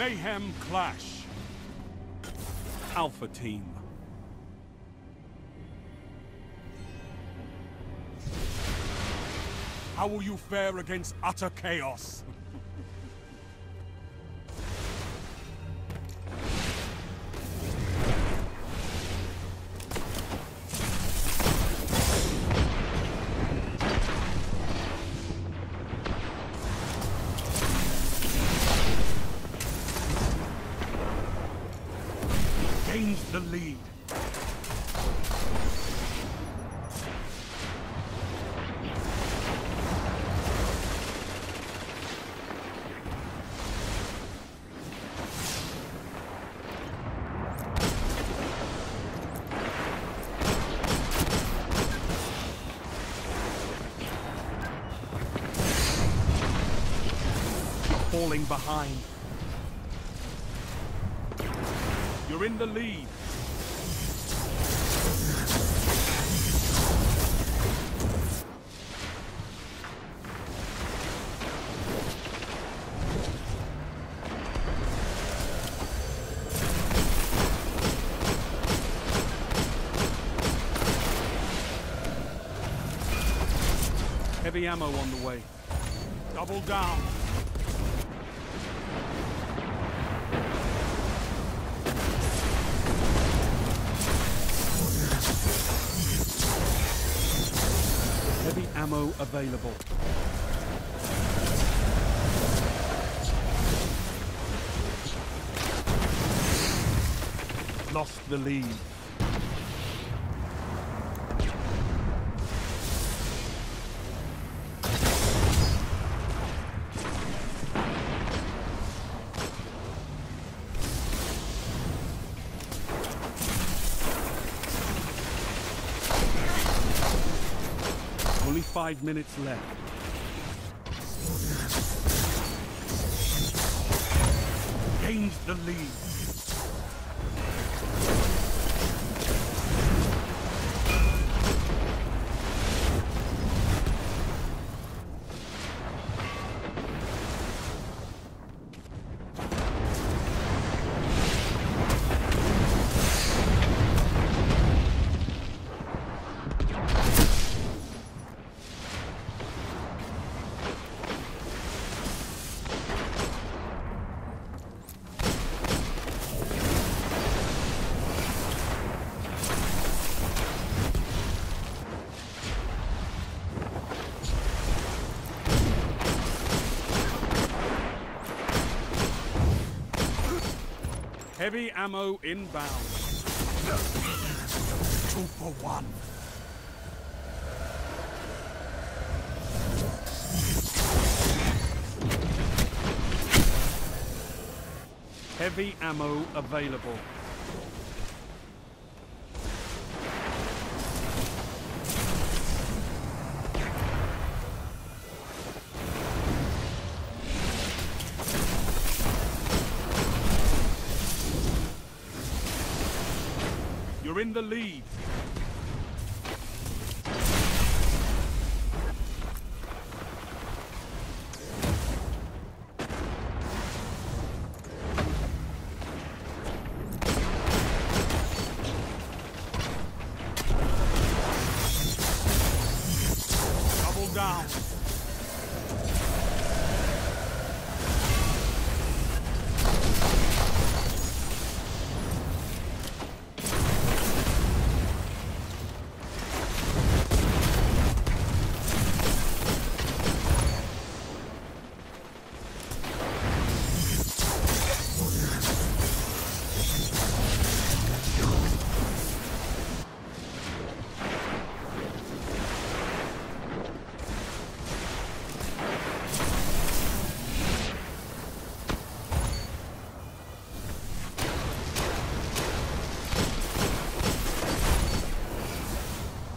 Mayhem Clash. Alpha Team. How will you fare against utter chaos? Gains the lead. Falling behind. You're in the lead. Heavy ammo on the way. Double down. Heavy ammo available. Lost the lead. Only five minutes left. Gains the lead. Heavy ammo inbound. Two for one. Heavy ammo available. You're in the lead. Double down.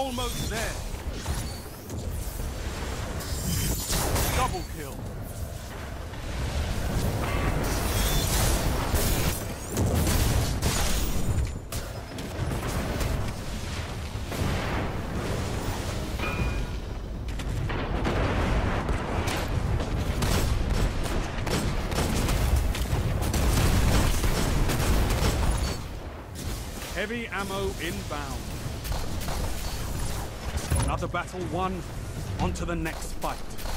Almost there. Double kill. Heavy ammo inbound. Another battle won. On to the next fight.